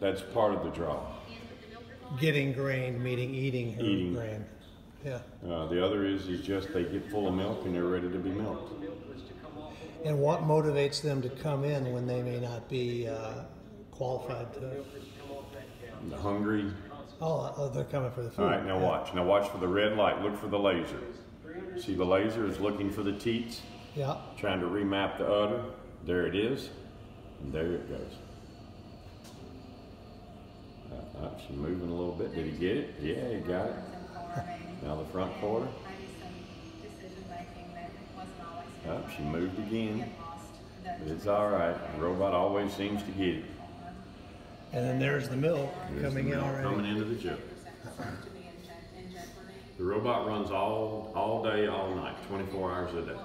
That's part of the draw. Getting grain, meaning eating her Eating. grain. Yeah. Uh, the other is, is just they get full of milk and they're ready to be milked. And what motivates them to come in when they may not be uh, qualified to? The hungry. Oh, oh, they're coming for the food. All right, now Yeah. watch. Now watch for the red light. Look for the laser. See the laser is looking for the teats, Yeah. trying to remap the udder. There it is. And there it goes. She's moving a little bit. Did he get it? Yeah, he got it. Now the front quarter. Up, she moved again. But it's all right. The robot always seems to get it. And then there's the milk There's coming the in already. Coming into the jug. The robot runs all all day, all night, 24 hours a day.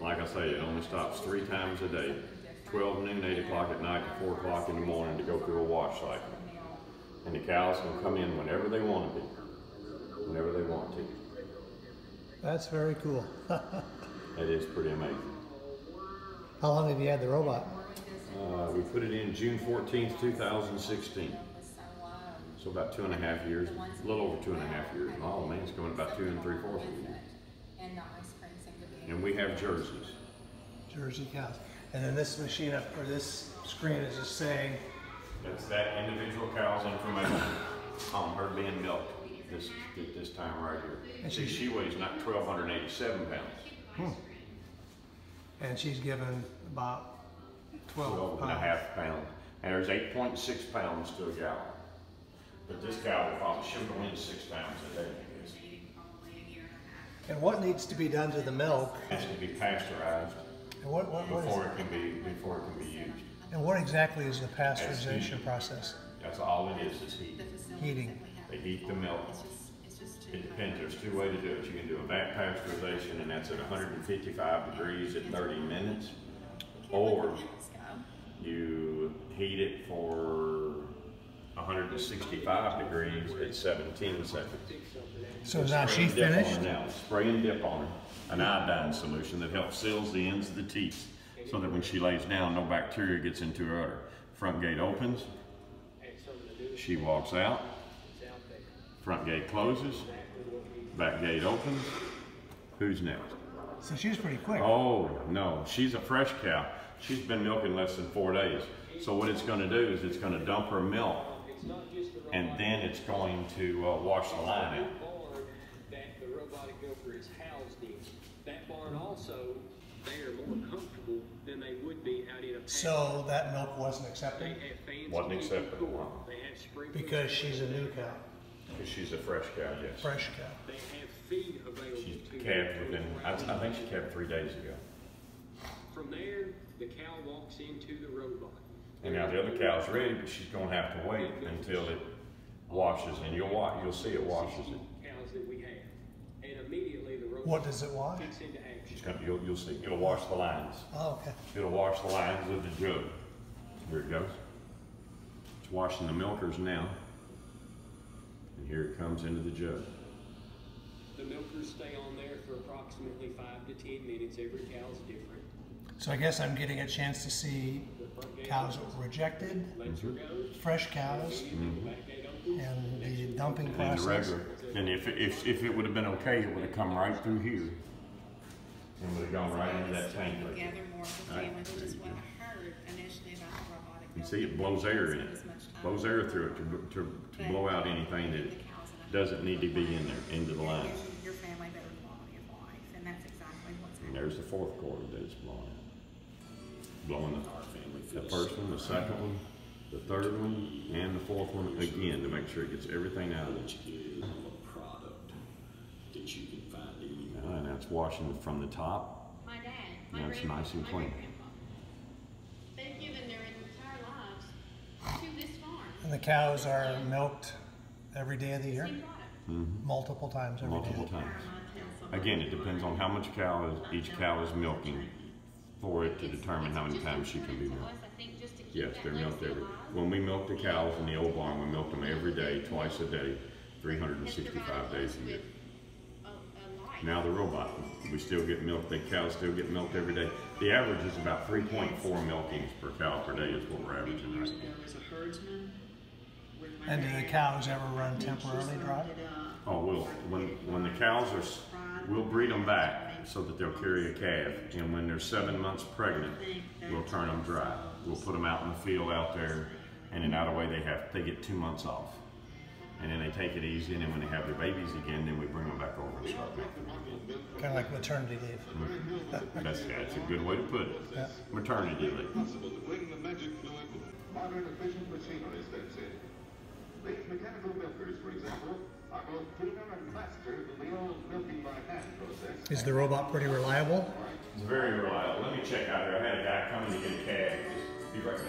Like I say, it only stops three times a day 12 noon, 8 o'clock at night, and 4 o'clock in the morning to go through a wash cycle. And the cows can come in whenever they want to be, whenever they want to. That's very cool. That is pretty amazing. How long have you had the robot? Uh, we put it in June 14th, 2016. So about two and a half years, a little over two and a half years. Oh man, it's going about two and three fourths of a year. And we have jerseys. Jersey cows. And then this machine up, or this screen is just saying, That's that individual cow's information on her being milked this this time right here. And See, she weighs not 1,287 pounds, hmm. and she's given about 12, 12 and a pounds. half pounds. And there's 8.6 pounds to a gallon. But this cow will probably she'll go in six pounds a day. And what needs to be done to the milk? It has to be pasteurized And what, what, what before it can be before it can be used. And what exactly is the pasteurization process? That's all it is, is heat. Heating. They heat the milk. It depends, there's two ways to do it. You can do a vat pasteurization and that's at 155 degrees at 30 minutes. Or you heat it for 165 degrees at 17 seconds. So now Spray she and dip on finished? Now, spray and dip on her, an iodine solution that helps seals the ends of the teats so that when she lays down, no bacteria gets into her udder. Front gate opens, she walks out, front gate closes, back gate opens. Who's next? So she's pretty quick. Oh, no, she's a fresh cow. She's been milking less than four days. So what it's gonna do is it's gonna dump her milk and then it's going to uh, wash the line out. that the robotic milker is housed in. That barn also, they are more comfortable than they would be out in a paddock. So that milk wasn't They accepted have fans. Wasn't to keep it acceptable, They have sprinklers. because she's a new cow, Because she's a fresh cow, yes. fresh cow. They have feed available She's to calved within, I, I think she calved three days ago. From there, the cow walks into the robot. And now the other cow's ready, but she's gonna have to wait until it washes, and you'll wa, you'll see it washes it. Cows that we have. And immediately the robot What does it wash? kicks into She's action. gonna, you'll, you'll see, it'll wash the lines. Oh, okay. It'll wash the lines of the jug. Here it goes. It's washing the milkers now. And here it comes into the jug. The milkers stay on there for approximately five to ten minutes. Every cow's different. So I guess I'm getting a chance to see The front gate cows rejected, lets her go. fresh cows, The back gate opens. Mm-hmm. and the dumping And the process. And if, if, if it would have been okay, it would have come right through here. And would have gone right into that tank right there. Gather more of the Right. family, which is what I heard initially about the robotic. You see, it blows air in it. As much time. Blows air through it to, to, to blow out anything that doesn't need to be in there, into the line. Your family better quality of life, and that's exactly what's And happening. there's the fourth cord that it's blowing. Blowing the, the first one, the second one, the third one, and the fourth one again to make sure it gets everything out of it. product that you can find anywhere. Uh, And that's washing from the top. My dad, my Yeah, it's grandpa, nice and my clean. They've given their entire lives to this farm. And the cows are milked every day of the year, Same product. Mm-hmm. multiple times every multiple day. times. Again, it depends on how much cow is, each cow is milking for it to determine how many times she can be milked. us, I think, just to keep Yes, they're milked every, when we milk the cows in the old barn, we milk them every day, twice a day, three hundred and Has sixty-five provided days a year. with a- a life. Now the robot, we still get milk, the cows still get milked every day. The average is about three point four milkings per cow per day is what we're averaging right Years now. ago as a herdsman. And do the cows ever run temporarily dry? Oh, we'll, when, when the cows are, we'll breed them back so that they'll carry a calf. And when they're seven months pregnant, we'll turn them dry. We'll put them out in the field out there and then out of the way they have, they get two months off. And then they take it easy and then when they have their babies again, then we bring them back over and start milking. Kind of like maternity leave. That's, that's a good way to put it. Yeah. Maternity leave. possible to bring the magic fluid. Modern efficient machinery steps in. These mechanical milkers, for example, are both cleaner and faster than the old milking by hand process. Is the robot pretty reliable? It's very reliable. Let me check out here. I had a guy coming to get a calf. Just be right.